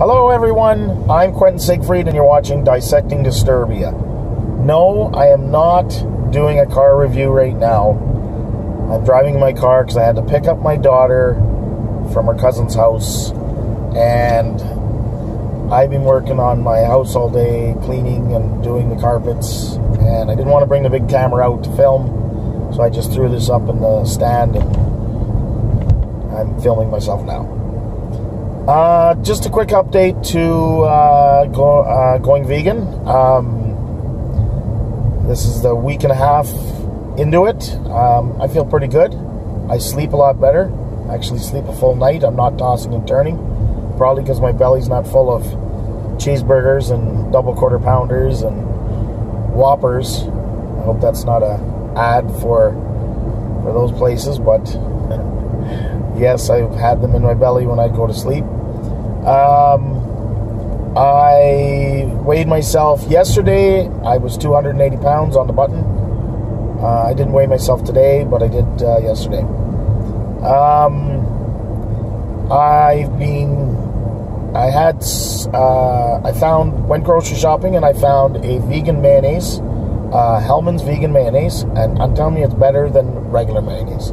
Hello, everyone. I'm Quentin Siegfried, and you're watching Dissecting Disturbia. No, I am not doing a car review right now. I'm driving my car because I had to pick up my daughter from her cousin's house, and I've been working on my house all day, cleaning and doing the carpets, and I didn't want to bring the big camera out to film, so I just threw this up in the stand, and I'm filming myself now. Uh, just a quick update to uh, go, uh, going vegan. Um, this is the week and a half into it. Um, I feel pretty good. I sleep a lot better. I actually sleep a full night. I'm not tossing and turning. Probably because my belly's not full of cheeseburgers and double quarter pounders and whoppers. I hope that's not a ad for for those places, but yes, I've had them in my belly when I go to sleep. Um, I weighed myself yesterday. I was 280 pounds on the button. Uh, I didn't weigh myself today, but I did uh, yesterday. Um, I've been. I had. Uh, I found went grocery shopping and I found a vegan mayonnaise, uh, Hellmann's vegan mayonnaise, and I'm telling you, it's better than regular mayonnaise.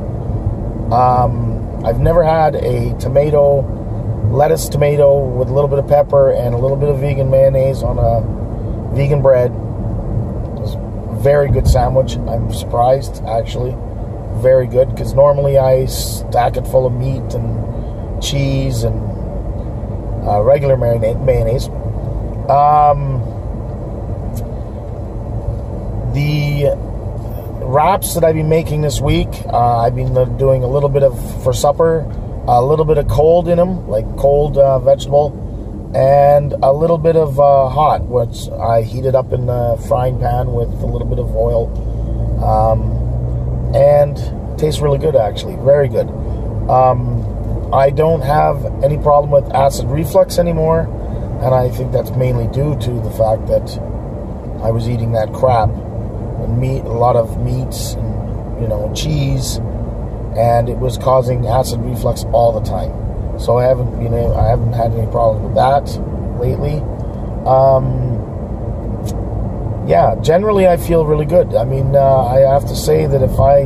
Um, I've never had a tomato lettuce, tomato with a little bit of pepper and a little bit of vegan mayonnaise on a vegan bread. It was a very good sandwich. I'm surprised, actually. Very good because normally I stack it full of meat and cheese and uh, regular mayonnaise. Um, the wraps that I've been making this week, uh, I've been doing a little bit of for supper a little bit of cold in them, like cold uh, vegetable, and a little bit of uh, hot, which I heated up in the frying pan with a little bit of oil. Um, and tastes really good, actually. Very good. Um, I don't have any problem with acid reflux anymore, and I think that's mainly due to the fact that I was eating that crap, meat, a lot of meats, and you know, cheese and it was causing acid reflux all the time. So I haven't, you know, I haven't had any problems with that lately. Um, yeah, generally I feel really good. I mean, uh, I have to say that if I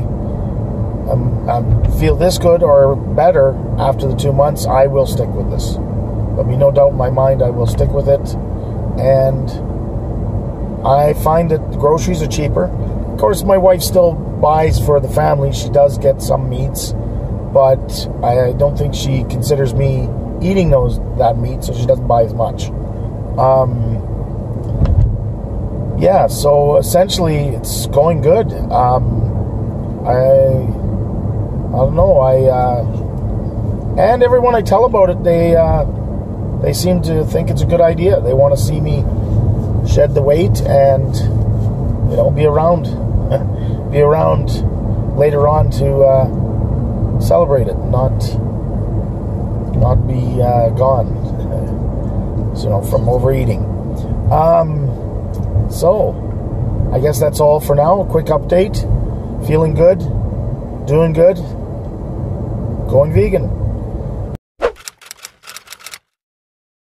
um, um, feel this good or better after the two months, I will stick with this. There'll be no doubt in my mind I will stick with it. And I find that groceries are cheaper. Of course, my wife still buys for the family. She does get some meats, but I don't think she considers me eating those that meat, so she doesn't buy as much. Um, yeah, so essentially, it's going good. Um, I I don't know. I uh, and everyone I tell about it, they uh, they seem to think it's a good idea. They want to see me shed the weight and you know be around be around later on to uh, celebrate it, not not be uh, gone. so, from overeating. Um, so, I guess that's all for now. A quick update. Feeling good, doing good, going vegan.